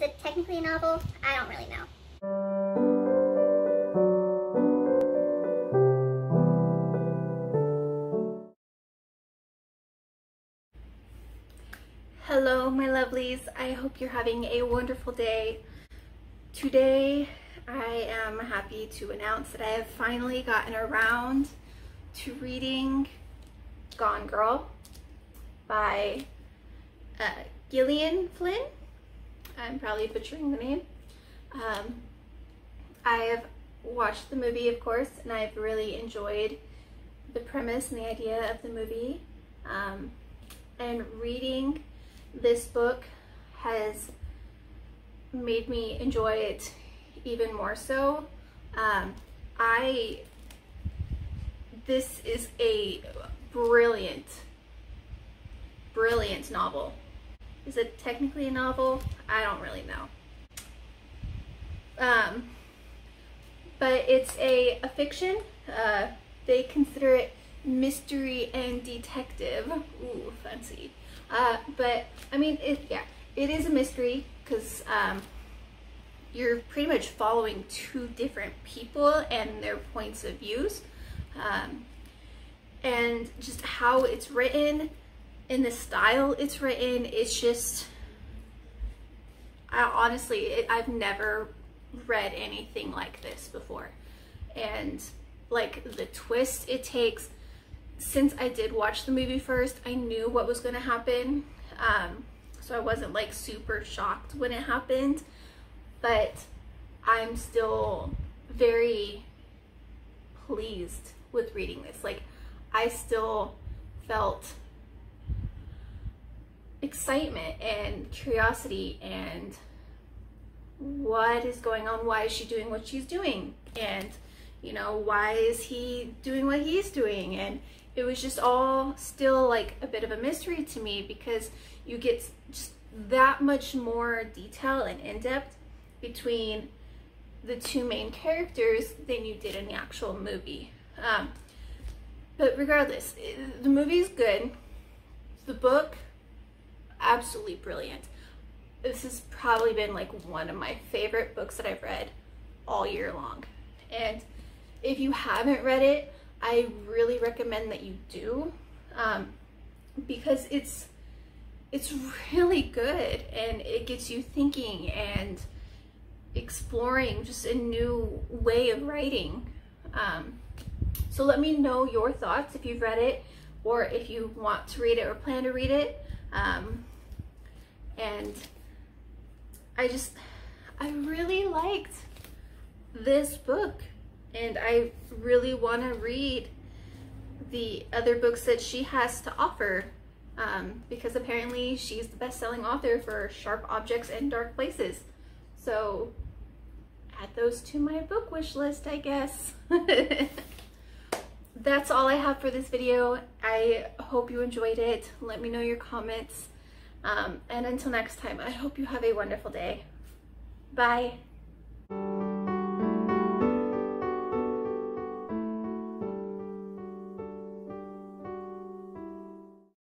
Is it technically a novel? I don't really know. Hello, my lovelies. I hope you're having a wonderful day. Today, I am happy to announce that I have finally gotten around to reading Gone Girl by uh, Gillian Flynn. I'm probably butchering the name. Um, I have watched the movie, of course, and I've really enjoyed the premise and the idea of the movie. Um, and reading this book has made me enjoy it even more so. Um, I, this is a brilliant, brilliant novel. Is it technically a novel? I don't really know. Um, but it's a, a fiction. Uh, they consider it mystery and detective. Ooh, fancy. Uh, but I mean, it yeah, it is a mystery because um, you're pretty much following two different people and their points of views, um, and just how it's written, in the style it's written, it's just. I honestly, it, I've never read anything like this before, and like the twist it takes since I did watch the movie first, I knew what was going to happen. Um, so I wasn't like super shocked when it happened, but I'm still very pleased with reading this. Like, I still felt excitement and curiosity and what is going on? Why is she doing what she's doing? And, you know, why is he doing what he's doing? And it was just all still like a bit of a mystery to me because you get just that much more detail and in-depth between the two main characters than you did in the actual movie. Um, but regardless, the movie is good. The book, absolutely brilliant. This has probably been like one of my favorite books that I've read all year long. And if you haven't read it, I really recommend that you do um, because it's it's really good and it gets you thinking and exploring just a new way of writing. Um, so let me know your thoughts if you've read it or if you want to read it or plan to read it. Um, and I just, I really liked this book and I really want to read the other books that she has to offer um, because apparently she's the best-selling author for Sharp Objects and Dark Places. So add those to my book wish list, I guess. That's all I have for this video. I hope you enjoyed it. Let me know your comments. Um, and until next time, I hope you have a wonderful day. Bye.